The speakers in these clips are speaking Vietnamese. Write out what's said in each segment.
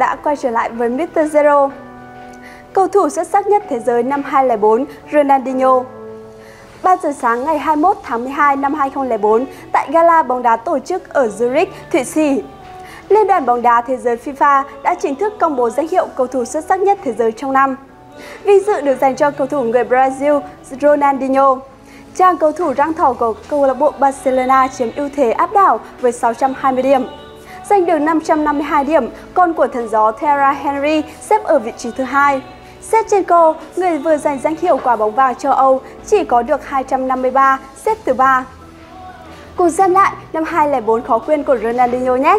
đã quay trở lại với Mr. Zero. Cầu thủ xuất sắc nhất thế giới năm 2004, Ronaldinho. 3 giờ sáng ngày 21 tháng 12 năm 2004 tại gala bóng đá tổ chức ở Zurich, Thụy Sĩ. Liên đoàn bóng đá thế giới FIFA đã chính thức công bố danh hiệu cầu thủ xuất sắc nhất thế giới trong năm. Vinh dự được dành cho cầu thủ người Brazil Ronaldinho. Chàng cầu thủ răng thỏ của câu lạc bộ Barcelona chiếm ưu thế áp đảo với 620 điểm. Giành được 552 điểm, con của thần gió Tara Henry xếp ở vị trí thứ hai. Shevchenko, người vừa giành danh hiệu quả bóng vàng châu Âu, chỉ có được 253, xếp thứ ba. Cùng xem lại năm 2004 khó quên của Ronaldinho nhé!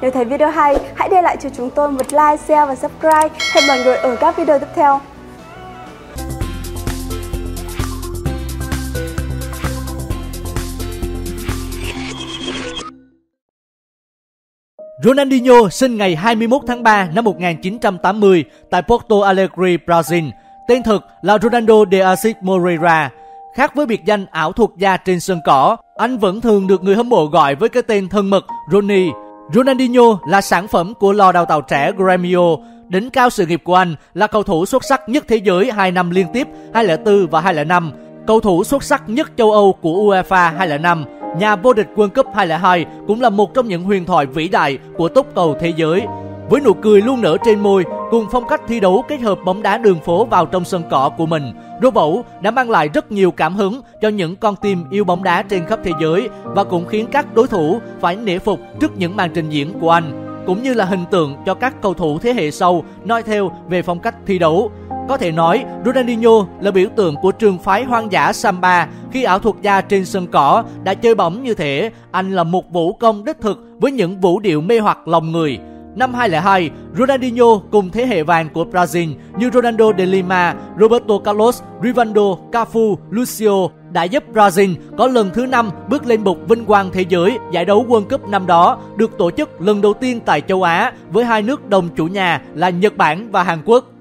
Nếu thấy video hay, hãy để lại cho chúng tôi một like, share và subscribe. Hẹn mọi người ở các video tiếp theo. Ronaldinho sinh ngày 21 tháng 3 năm 1980 tại Porto Alegre, Brazil. Tên thực là Ronaldo de Assis Moreira. Khác với biệt danh ảo thuật gia trên sân cỏ, anh vẫn thường được người hâm mộ gọi với cái tên thân mật Ronnie. Ronaldinho là sản phẩm của lò đào tạo trẻ Gremio. Đỉnh cao sự nghiệp của anh là cầu thủ xuất sắc nhất thế giới 2 năm liên tiếp 2004 và 2005, cầu thủ xuất sắc nhất châu Âu của UEFA 2005, nhà vô địch World Cup 2002 cũng là một trong những huyền thoại vĩ đại của tốc cầu thế giới. Với nụ cười luôn nở trên môi, cùng phong cách thi đấu kết hợp bóng đá đường phố vào trong sân cỏ của mình, Robert đã mang lại rất nhiều cảm hứng cho những con tim yêu bóng đá trên khắp thế giới và cũng khiến các đối thủ phải nể phục trước những màn trình diễn của anh cũng như là hình tượng cho các cầu thủ thế hệ sau noi theo về phong cách thi đấu. Có thể nói, Ronaldinho là biểu tượng của trường phái hoang dã Samba khi ảo thuật gia trên sân cỏ đã chơi bóng như thế, anh là một vũ công đích thực với những vũ điệu mê hoặc lòng người. Năm 2002, Ronaldinho cùng thế hệ vàng của Brazil như Ronaldo de Lima, Roberto Carlos, Rivaldo, Cafu, Lucio đã giúp Brazil có lần thứ năm bước lên bục vinh quang thế giới giải đấu World Cup năm đó được tổ chức lần đầu tiên tại châu Á với hai nước đồng chủ nhà là Nhật Bản và Hàn Quốc.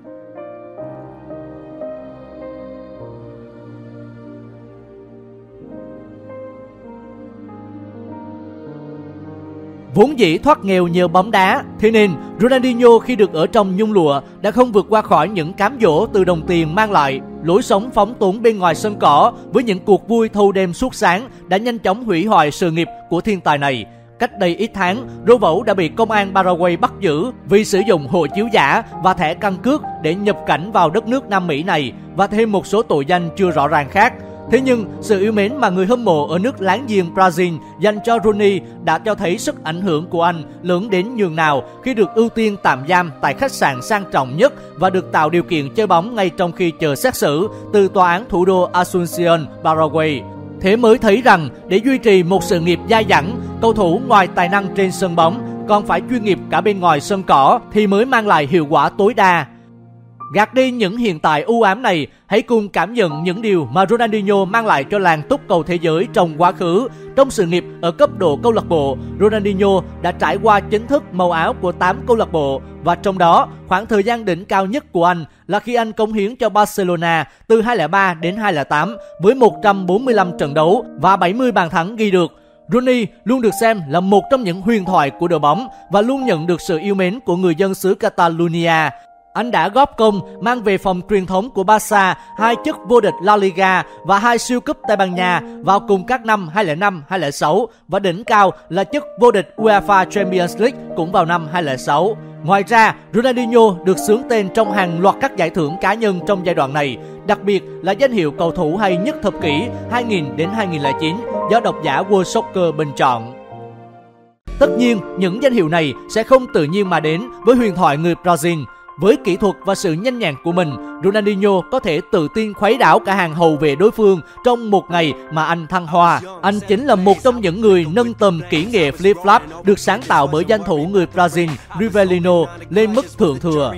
Vốn dĩ thoát nghèo nhờ bóng đá, thế nên Ronaldinho khi được ở trong nhung lụa đã không vượt qua khỏi những cám dỗ từ đồng tiền mang lại. Lối sống phóng túng bên ngoài sân cỏ với những cuộc vui thâu đêm suốt sáng đã nhanh chóng hủy hoại sự nghiệp của thiên tài này. Cách đây ít tháng, Robert đã bị công an Paraguay bắt giữ vì sử dụng hộ chiếu giả và thẻ căn cước để nhập cảnh vào đất nước Nam Mỹ này và thêm một số tội danh chưa rõ ràng khác. Thế nhưng, sự yêu mến mà người hâm mộ ở nước láng giềng Brazil dành cho Rooney đã cho thấy sức ảnh hưởng của anh lớn đến nhường nào khi được ưu tiên tạm giam tại khách sạn sang trọng nhất và được tạo điều kiện chơi bóng ngay trong khi chờ xét xử từ tòa án thủ đô Asunción, Paraguay. Thế mới thấy rằng để duy trì một sự nghiệp dai dẳng, cầu thủ ngoài tài năng trên sân bóng còn phải chuyên nghiệp cả bên ngoài sân cỏ thì mới mang lại hiệu quả tối đa. Gạt đi những hiện tại u ám này, hãy cùng cảm nhận những điều mà Ronaldinho mang lại cho làng túc cầu thế giới trong quá khứ. Trong sự nghiệp ở cấp độ câu lạc bộ, Ronaldinho đã trải qua chính thức màu áo của 8 câu lạc bộ và trong đó, khoảng thời gian đỉnh cao nhất của anh là khi anh cống hiến cho Barcelona từ 2003 đến 2008 với 145 trận đấu và 70 bàn thắng ghi được. Rooney luôn được xem là một trong những huyền thoại của đội bóng và luôn nhận được sự yêu mến của người dân xứ Catalonia. Anh đã góp công mang về phòng truyền thống của Barca hai chức vô địch La Liga và hai siêu cúp Tây Ban Nha vào cùng các năm 2005, 2006 và đỉnh cao là chức vô địch UEFA Champions League cũng vào năm 2006. Ngoài ra, Ronaldinho được xướng tên trong hàng loạt các giải thưởng cá nhân trong giai đoạn này, đặc biệt là danh hiệu cầu thủ hay nhất thập kỷ 2000 đến 2009 do độc giả World Soccer bình chọn. Tất nhiên, những danh hiệu này sẽ không tự nhiên mà đến với huyền thoại người Brazil. Với kỹ thuật và sự nhanh nhàn của mình, Ronaldinho có thể tự tin khuấy đảo cả hàng hậu vệ đối phương trong một ngày mà anh thăng hoa. Anh chính là một trong những người nâng tầm kỹ nghệ flip-flop được sáng tạo bởi danh thủ người Brazil Rivelino lên mức thượng thừa.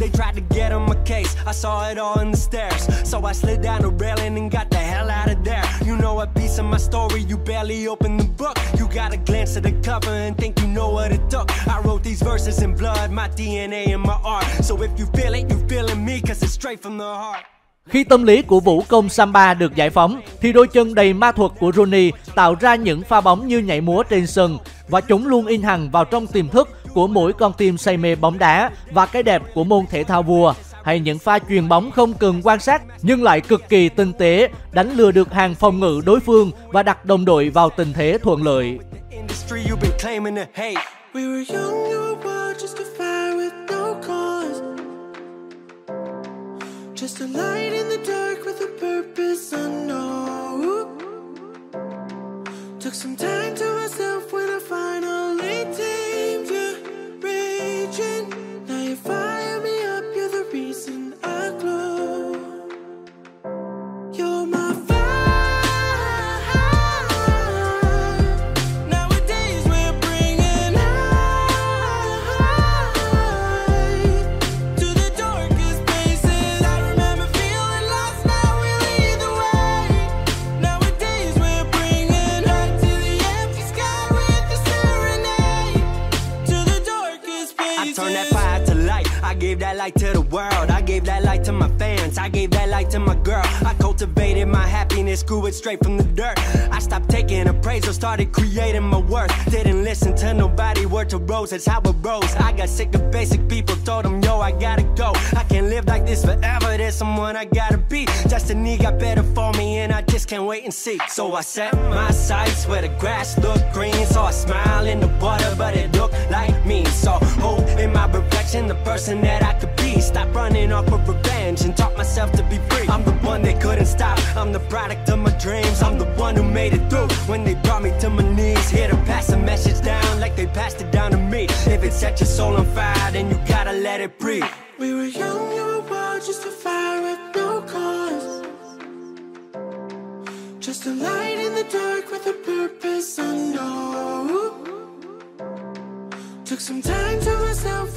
They tried to get on my case. I saw it all in the stairs. So I slid down the railing and got that out of there. You know a piece of my story, you barely open the book. You got a glance at the cover and think you know what it took. I wrote these verses in blood, my DNA and my art. So if you feel it, you feeling me, cause it's straight from the heart. Khi tâm lý của vũ công Samba được giải phóng, thì đôi chân đầy ma thuật của Rooney tạo ra những pha bóng như nhảy múa trên sân và chúng luôn in hằn vào trong tiềm thức của mỗi con tim say mê bóng đá và cái đẹp của môn thể thao vua hay những pha chuyền bóng không cần quan sát nhưng lại cực kỳ tinh tế, đánh lừa được hàng phòng ngự đối phương và đặt đồng đội vào tình thế thuận lợi. Just a light in the dark with a purpose unknown. Took some time to myself when light to the world. I gave that light to my fans. I gave that light to my girl. I cultivated my happiness, grew it straight from the dirt. I stopped taking appraisal, started creating my worth. Didn't listen to nobody, word to rose, that's how it rose. I got sick of basic people, told them, yo, I gotta go. I can't live like this forever, there's someone I gotta be. Destiny got better for me, and I just can't wait and see. So I set my sights where the grass looked green. So I smile in the water, but it looked like me. So hold in my reflection, the person that I could. Stop running off of revenge and taught myself to be free. I'm the one that couldn't stop. I'm the product of my dreams. I'm the one who made it through when they brought me to my knees. Here to pass a message down like they passed it down to me. If it set your soul on fire, then you gotta let it breathe. We were young, you were wild, just a fire with no cause. Just a light in the dark with a purpose unknown. Took some time to myself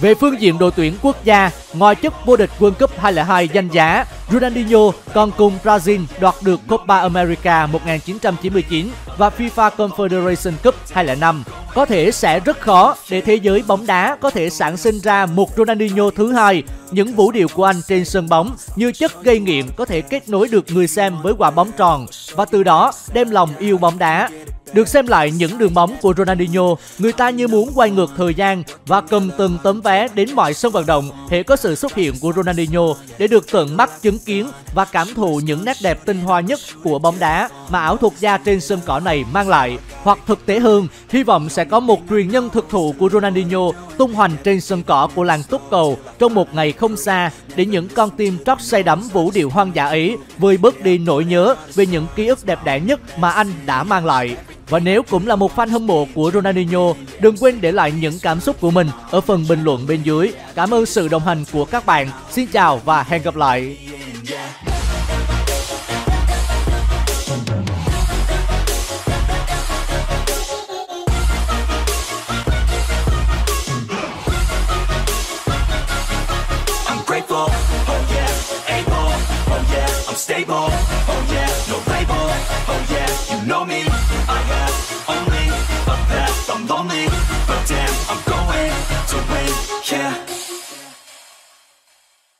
Về phương diện đội tuyển quốc gia, ngoài chức vô địch World Cup 2002 danh giá, Ronaldinho còn cùng Brazil đoạt được Copa America 1999 và FIFA Confederation Cup 2005. Có thể sẽ rất khó để thế giới bóng đá có thể sản sinh ra một Ronaldinho thứ hai. Những vũ điệu của anh trên sân bóng như chất gây nghiện có thể kết nối được người xem với quả bóng tròn và từ đó đem lòng yêu bóng đá. Được xem lại những đường bóng của Ronaldinho, người ta như muốn quay ngược thời gian và cầm từng tấm vé đến mọi sân vận động hệ có sự xuất hiện của Ronaldinho để được tận mắt chứng kiến và cảm thụ những nét đẹp tinh hoa nhất của bóng đá mà áo thuật gia trên sân cỏ này mang lại. Hoặc thực tế hơn, hy vọng sẽ có một truyền nhân thực thụ của Ronaldinho tung hoành trên sân cỏ của làng túc cầu trong một ngày không xa để những con tim trót say đắm vũ điệu hoang dã ấy vơi bớt đi nỗi nhớ về những ký ức đẹp đẽ nhất mà anh đã mang lại. Và nếu cũng là một fan hâm mộ của Ronaldinho, đừng quên để lại những cảm xúc của mình ở phần bình luận bên dưới. Cảm ơn sự đồng hành của các bạn. Xin chào và hẹn gặp lại. stable, know me, I have only a path, I'm lonely, but damn, I'm going to win, yeah.